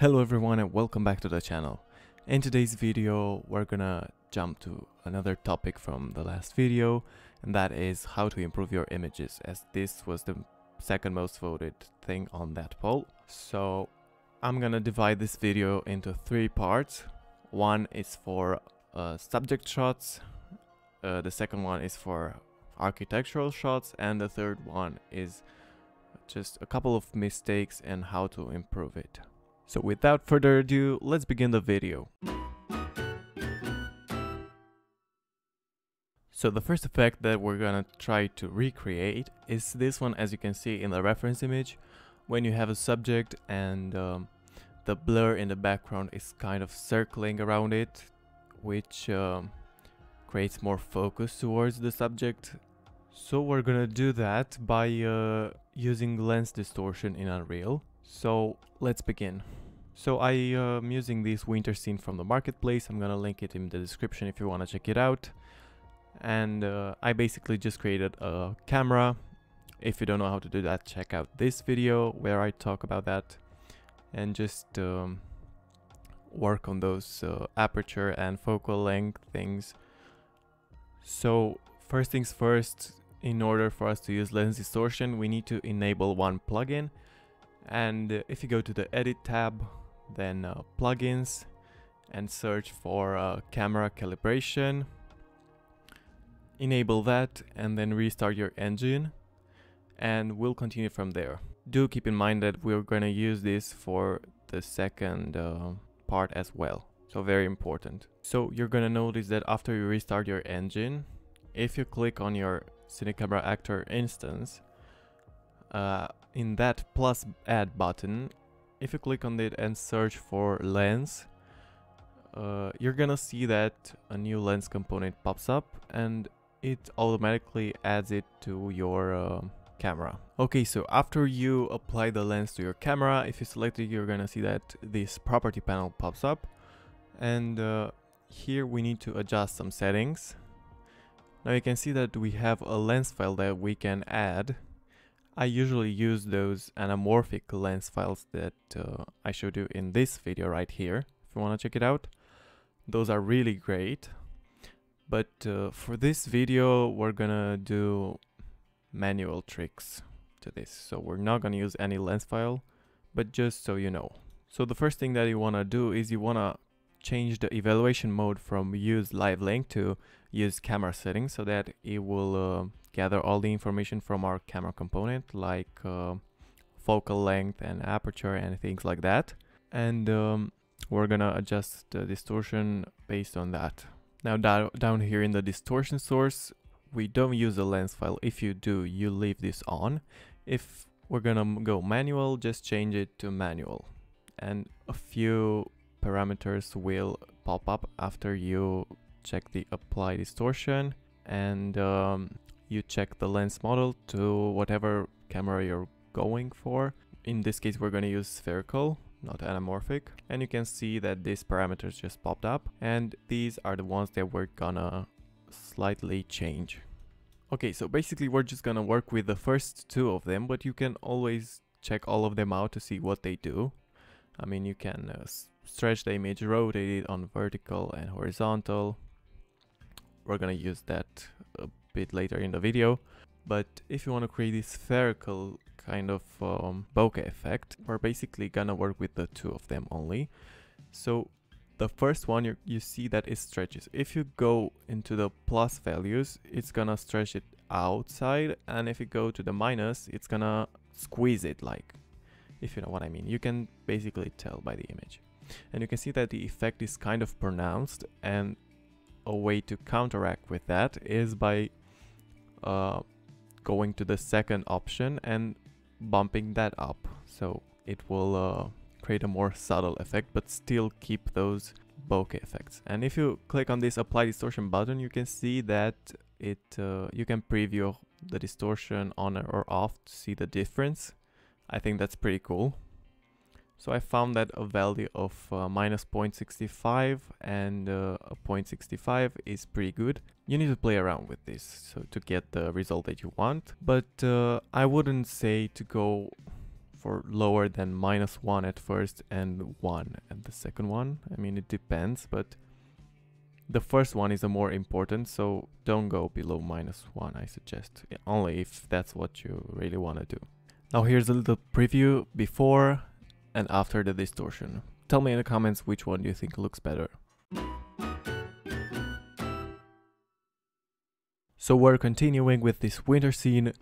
Hello everyone and welcome back to the channel. In today's video we're gonna jump to another topic from the last video and that is how to improve your images as this was the second most voted thing on that poll. So I'm gonna divide this video into three parts. One is for uh, subject shots, uh, the second one is for architectural shots and the third one is just a couple of mistakes and how to improve it. So without further ado, let's begin the video. So the first effect that we're gonna try to recreate is this one as you can see in the reference image when you have a subject and um, the blur in the background is kind of circling around it which um, creates more focus towards the subject. So we're gonna do that by uh, using lens distortion in Unreal. So let's begin. So I am uh, using this winter scene from the marketplace. I'm gonna link it in the description if you wanna check it out. And uh, I basically just created a camera. If you don't know how to do that, check out this video where I talk about that. And just um, work on those uh, aperture and focal length things. So first things first, in order for us to use lens distortion, we need to enable one plugin. And uh, if you go to the edit tab, then uh, plugins and search for uh, camera calibration. Enable that and then restart your engine and we'll continue from there. Do keep in mind that we're going to use this for the second uh, part as well. So very important. So you're going to notice that after you restart your engine, if you click on your Cinecamera Actor instance, uh, in that plus add button, if you click on it and search for lens, uh, you're gonna see that a new lens component pops up and it automatically adds it to your uh, camera. Okay, so after you apply the lens to your camera, if you select it, you're gonna see that this property panel pops up. And uh, here we need to adjust some settings. Now you can see that we have a lens file that we can add I usually use those anamorphic lens files that uh, I showed you in this video right here, if you want to check it out. Those are really great. But uh, for this video, we're gonna do manual tricks to this. So we're not gonna use any lens file, but just so you know. So the first thing that you wanna do is you wanna change the evaluation mode from use live link to use camera settings so that it will uh, gather all the information from our camera component like uh, focal length and aperture and things like that. And um, we're gonna adjust the distortion based on that. Now down here in the distortion source we don't use a lens file. If you do you leave this on. If we're gonna go manual just change it to manual. And a few parameters will pop up after you check the apply distortion and um, you check the lens model to whatever camera you're going for. In this case, we're going to use spherical, not anamorphic. And you can see that these parameters just popped up. And these are the ones that we're gonna slightly change. Okay, so basically we're just gonna work with the first two of them, but you can always check all of them out to see what they do. I mean, you can uh, stretch the image, rotate it on vertical and horizontal. We're gonna use that a bit later in the video. But if you want to create this spherical kind of um, bokeh effect, we're basically gonna work with the two of them only. So the first one, you, you see that it stretches. If you go into the plus values, it's gonna stretch it outside. And if you go to the minus, it's gonna squeeze it like, if you know what I mean. You can basically tell by the image. And you can see that the effect is kind of pronounced and a way to counteract with that is by uh, going to the second option and bumping that up. So it will uh, create a more subtle effect, but still keep those bokeh effects. And if you click on this apply distortion button, you can see that it uh, you can preview the distortion on or off to see the difference. I think that's pretty cool. So I found that a value of uh, minus 0.65 and uh, a 0.65 is pretty good. You need to play around with this so to get the result that you want. But uh, I wouldn't say to go for lower than minus 1 at first and 1 at the second one. I mean, it depends, but the first one is the more important, so don't go below minus 1, I suggest, only if that's what you really want to do. Now here's a little preview before and after the distortion. Tell me in the comments which one you think looks better. So we're continuing with this winter scene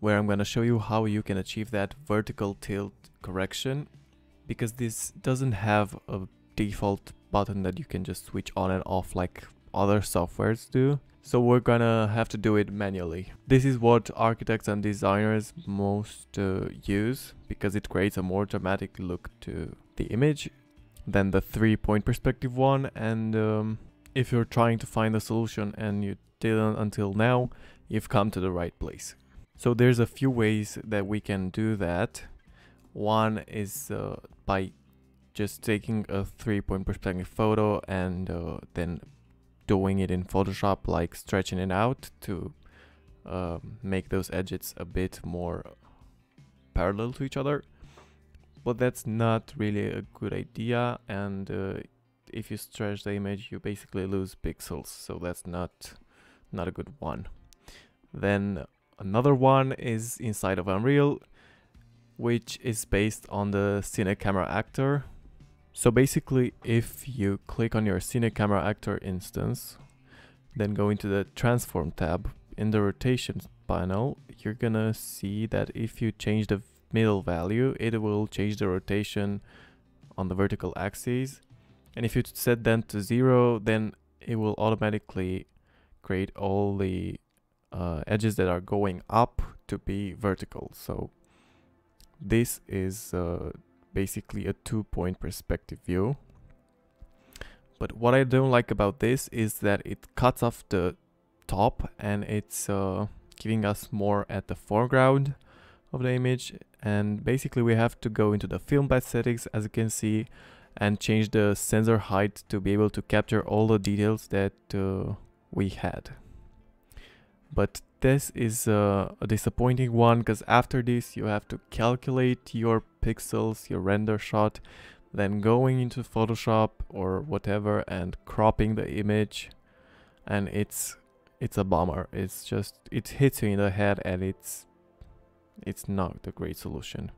where I'm gonna show you how you can achieve that vertical tilt correction because this doesn't have a default button that you can just switch on and off like other softwares do. So we're gonna have to do it manually. This is what architects and designers most uh, use because it creates a more dramatic look to the image than the three point perspective one and um, if you're trying to find a solution and you didn't until now, you've come to the right place. So there's a few ways that we can do that. One is uh, by just taking a three point perspective photo and uh, then doing it in Photoshop, like stretching it out to uh, make those edges a bit more parallel to each other. But that's not really a good idea, and uh, if you stretch the image, you basically lose pixels, so that's not not a good one. Then another one is inside of Unreal, which is based on the Cine Camera Actor, so basically, if you click on your Cine Camera Actor instance, then go into the Transform tab in the Rotation panel, you're gonna see that if you change the middle value, it will change the rotation on the vertical axis. And if you set that to zero, then it will automatically create all the uh, edges that are going up to be vertical. So this is uh, basically a two-point perspective view. But what I don't like about this is that it cuts off the top and it's uh, giving us more at the foreground of the image and basically we have to go into the filmback settings as you can see and change the sensor height to be able to capture all the details that uh, we had. But this is uh, a disappointing one because after this you have to calculate your pixels, your render shot, then going into Photoshop or whatever and cropping the image and it's it's a bummer. It's just it hits you in the head and it's it's not a great solution.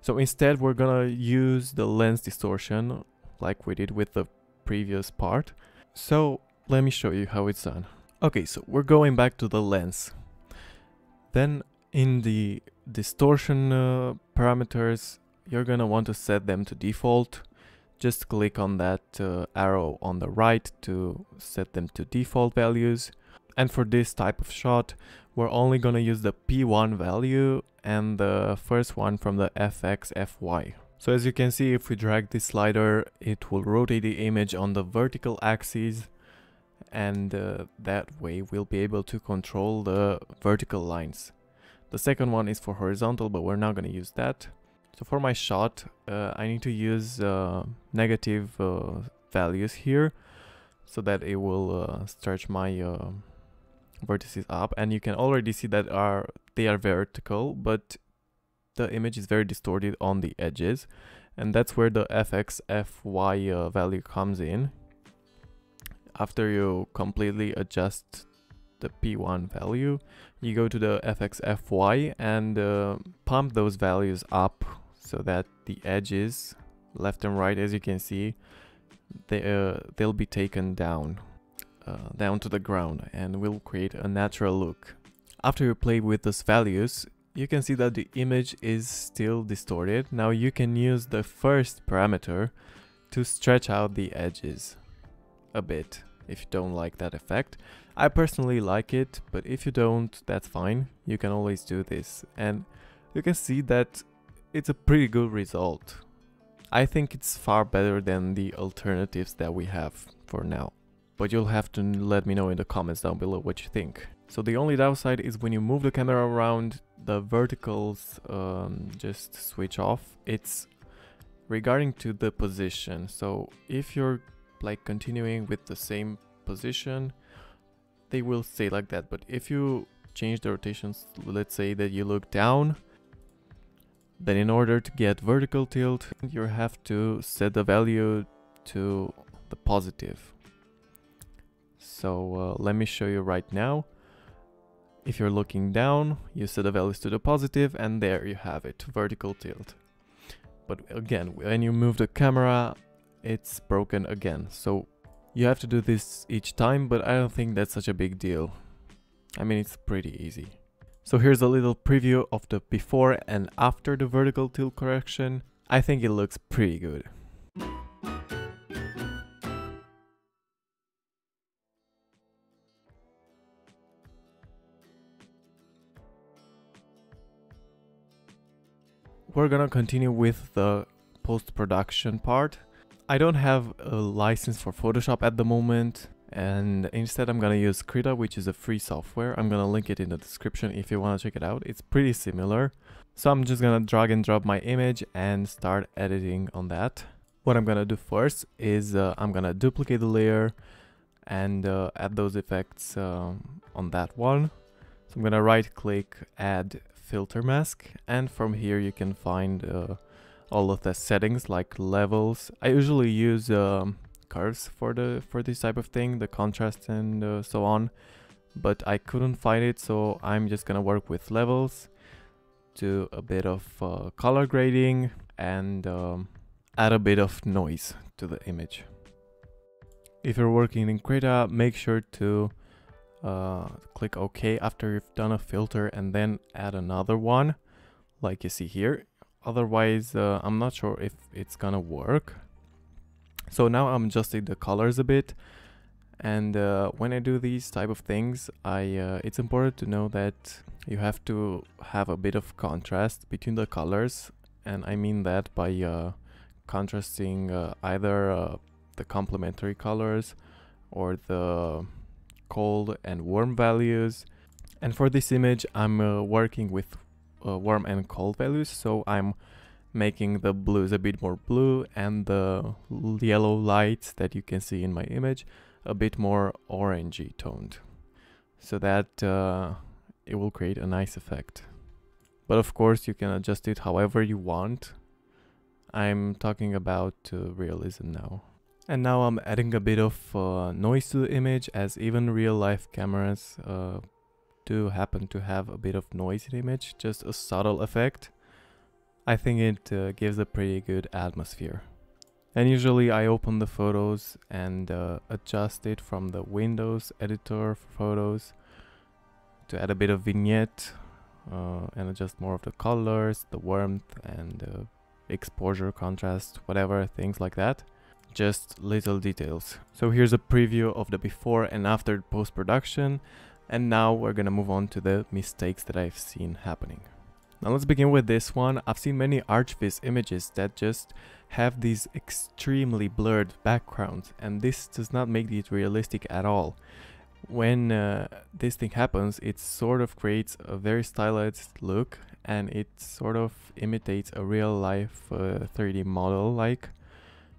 So instead we're gonna use the lens distortion like we did with the previous part. So let me show you how it's done. Okay, so we're going back to the lens. Then in the distortion uh, parameters, you're gonna want to set them to default. Just click on that uh, arrow on the right to set them to default values. And for this type of shot, we're only gonna use the P1 value and the first one from the FX FY. So as you can see, if we drag this slider, it will rotate the image on the vertical axis and uh, that way we'll be able to control the vertical lines. The second one is for horizontal, but we're not going to use that. So for my shot, uh, I need to use uh, negative uh, values here so that it will uh, stretch my uh, vertices up. And you can already see that are they are vertical, but the image is very distorted on the edges. And that's where the FXFY value comes in after you completely adjust the P1 value, you go to the FXFY and uh, pump those values up so that the edges, left and right, as you can see, they, uh, they'll be taken down, uh, down to the ground and will create a natural look. After you play with those values, you can see that the image is still distorted. Now you can use the first parameter to stretch out the edges a bit if you don't like that effect. I personally like it, but if you don't, that's fine. You can always do this. And you can see that it's a pretty good result. I think it's far better than the alternatives that we have for now. But you'll have to let me know in the comments down below what you think. So the only downside is when you move the camera around, the verticals um, just switch off. It's regarding to the position. So if you're like continuing with the same position, they will stay like that. But if you change the rotations, let's say that you look down, Then in order to get vertical tilt, you have to set the value to the positive. So uh, let me show you right now. If you're looking down, you set the values to the positive and there you have it, vertical tilt. But again, when you move the camera, it's broken again. So you have to do this each time, but I don't think that's such a big deal. I mean, it's pretty easy. So here's a little preview of the before and after the vertical tilt correction. I think it looks pretty good. We're gonna continue with the post-production part. I don't have a license for Photoshop at the moment and instead I'm gonna use Krita which is a free software. I'm gonna link it in the description if you wanna check it out. It's pretty similar. So I'm just gonna drag and drop my image and start editing on that. What I'm gonna do first is uh, I'm gonna duplicate the layer and uh, add those effects um, on that one. So I'm gonna right click add filter mask and from here you can find uh, all of the settings like levels. I usually use um, curves for the for this type of thing, the contrast and uh, so on. But I couldn't find it, so I'm just gonna work with levels, do a bit of uh, color grading, and um, add a bit of noise to the image. If you're working in Krita, make sure to uh, click OK after you've done a filter and then add another one, like you see here. Otherwise, uh, I'm not sure if it's gonna work. So now I'm adjusting the colors a bit and uh, when I do these type of things I uh, it's important to know that you have to have a bit of contrast between the colors and I mean that by uh, contrasting uh, either uh, the complementary colors or the cold and warm values and for this image I'm working with warm and cold values so I'm making the blues a bit more blue and the yellow lights that you can see in my image a bit more orangey toned. So that uh, it will create a nice effect. But of course you can adjust it however you want. I'm talking about uh, realism now. And now I'm adding a bit of uh, noise to the image as even real life cameras uh, do happen to have a bit of noise in the image just a subtle effect I think it uh, gives a pretty good atmosphere. And usually I open the photos and uh, adjust it from the Windows editor for photos to add a bit of vignette uh, and adjust more of the colors, the warmth and uh, exposure, contrast, whatever, things like that. Just little details. So here's a preview of the before and after post-production and now we're gonna move on to the mistakes that I've seen happening. Now let's begin with this one. I've seen many ArchViz images that just have these extremely blurred backgrounds and this does not make it realistic at all. When uh, this thing happens, it sort of creates a very stylized look and it sort of imitates a real life uh, 3D model like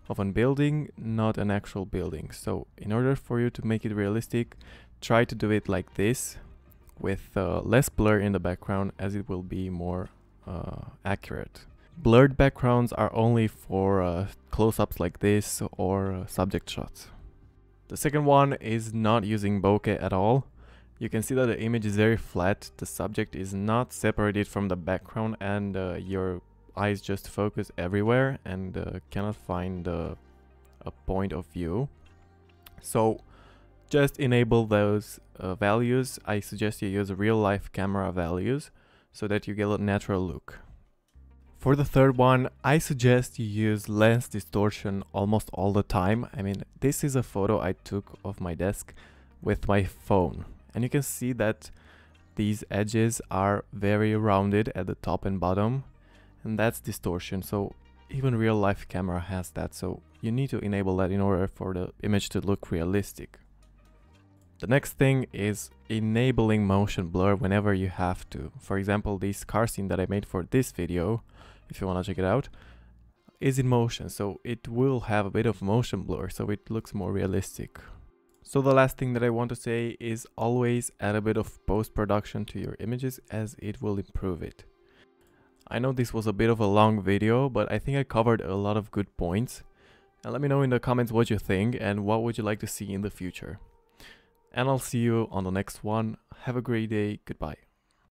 of a building, not an actual building. So in order for you to make it realistic, try to do it like this with uh, less blur in the background as it will be more uh, accurate. Blurred backgrounds are only for uh, close-ups like this or uh, subject shots. The second one is not using bokeh at all. You can see that the image is very flat, the subject is not separated from the background and uh, your eyes just focus everywhere and uh, cannot find a point of view. So just enable those uh, values. I suggest you use real life camera values so that you get a natural look. For the third one, I suggest you use lens distortion almost all the time. I mean, this is a photo I took of my desk with my phone. And you can see that these edges are very rounded at the top and bottom. And that's distortion. So even real life camera has that. So you need to enable that in order for the image to look realistic. The next thing is enabling motion blur whenever you have to. For example, this car scene that I made for this video, if you want to check it out, is in motion, so it will have a bit of motion blur, so it looks more realistic. So the last thing that I want to say is always add a bit of post-production to your images as it will improve it. I know this was a bit of a long video, but I think I covered a lot of good points. And let me know in the comments what you think and what would you like to see in the future and I'll see you on the next one. Have a great day. Goodbye.